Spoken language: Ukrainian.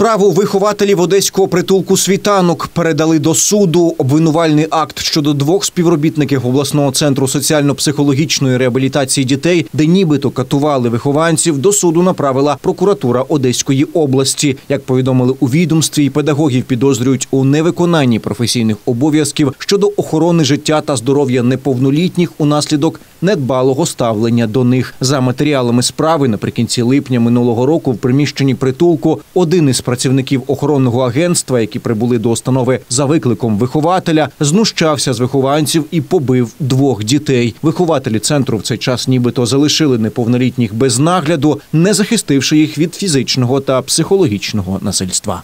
Справу вихователів одеського притулку світанок передали до суду. Обвинувальний акт щодо двох співробітників обласного центру соціально-психологічної реабілітації дітей, де нібито катували вихованців, до суду направила прокуратура Одеської області. Як повідомили у відомстві, педагогів підозрюють у невиконанні професійних обов'язків щодо охорони життя та здоров'я неповнолітніх унаслідок недбалого ставлення до них. За матеріалами справи наприкінці липня минулого року в приміщенні притулку один із працівників охоронного агентства, які прибули до установи за викликом вихователя, знущався з вихованців і побив двох дітей. Вихователі центру в цей час нібито залишили неповнолітніх без нагляду, не захистивши їх від фізичного та психологічного насильства.